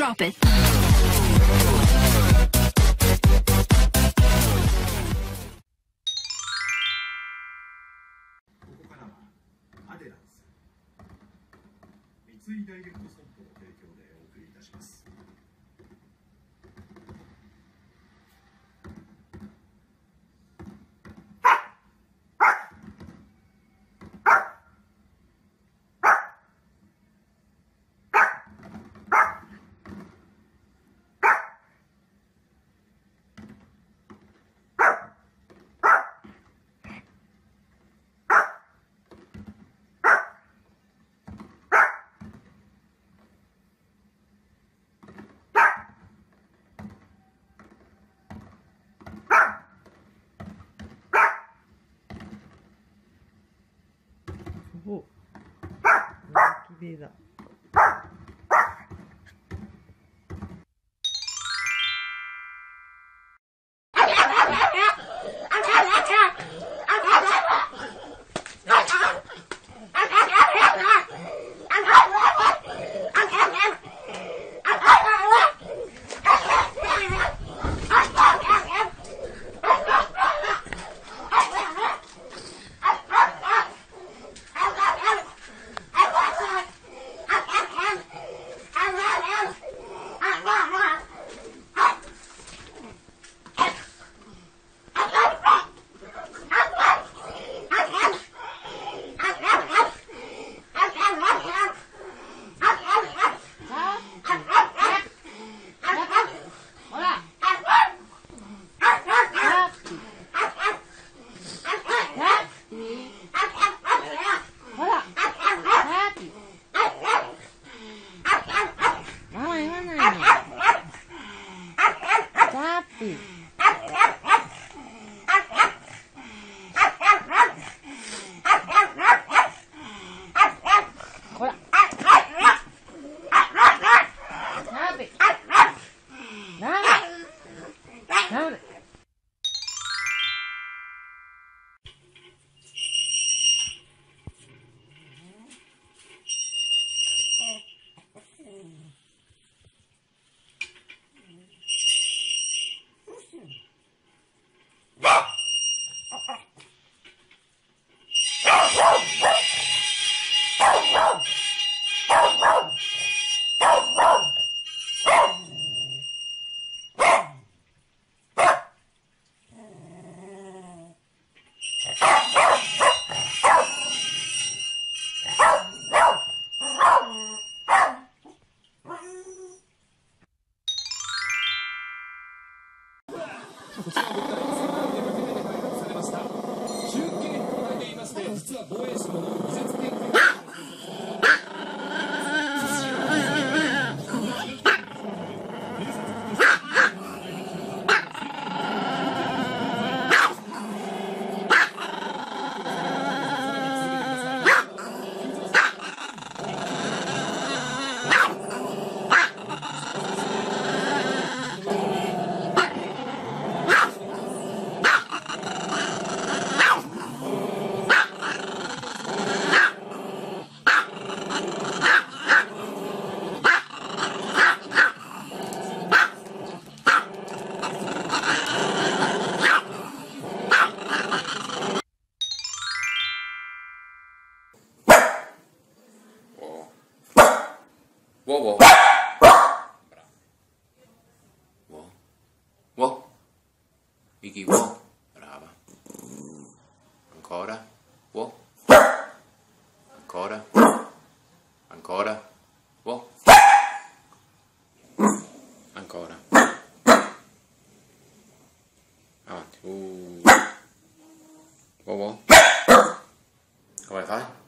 Drop it. 三井ダイレクト闭嘴汪汪汪汪 Uou, uou. Uou. Uou. Miki, uou. Brava. Ancora. Uou. Ancora. Ancora. Uou. Ancora. Avanti. Uh. Uou, uou. Come fai?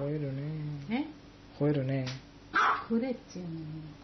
吠えるね。え？吠えるね。これっちゅうのね。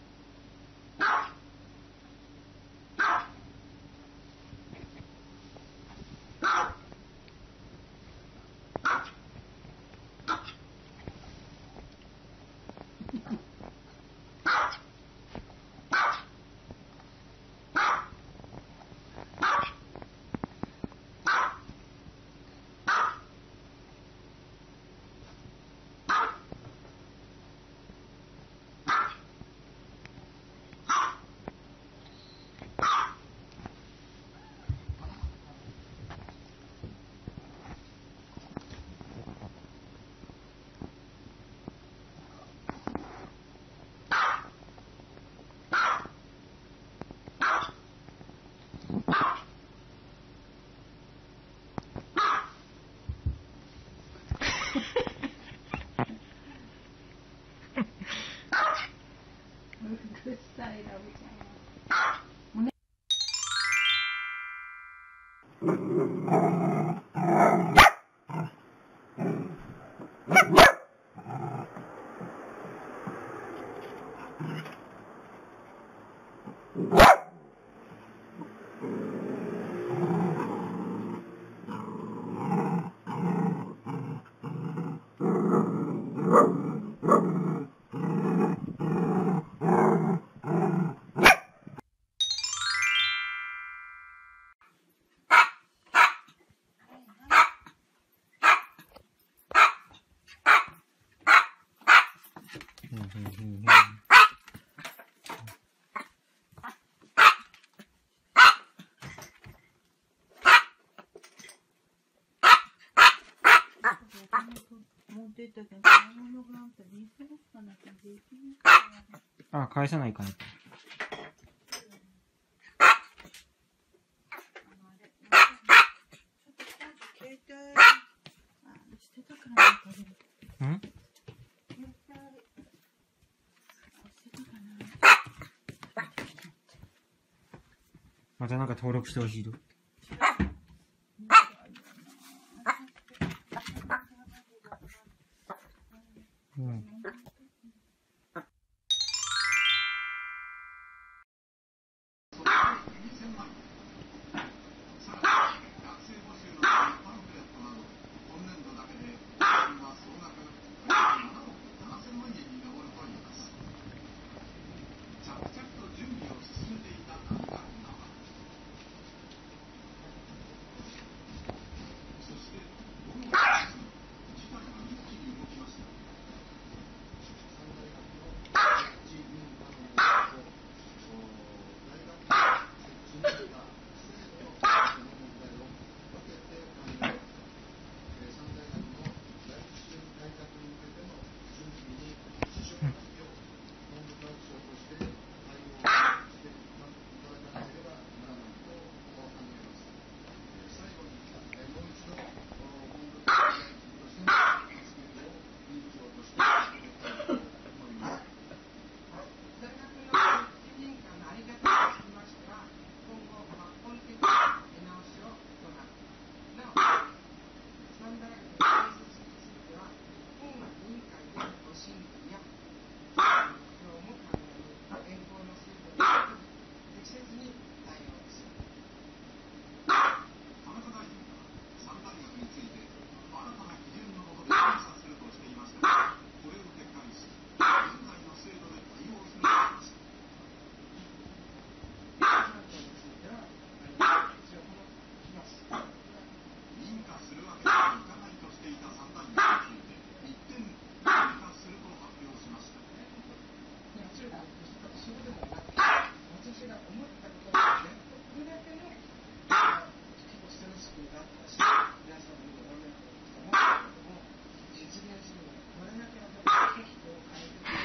여기잖아요. 아! あ返さないかな。携帯、あ、捨てたからなんかでもん携帯、あ、捨てたかな。またなんか登録してほしいと。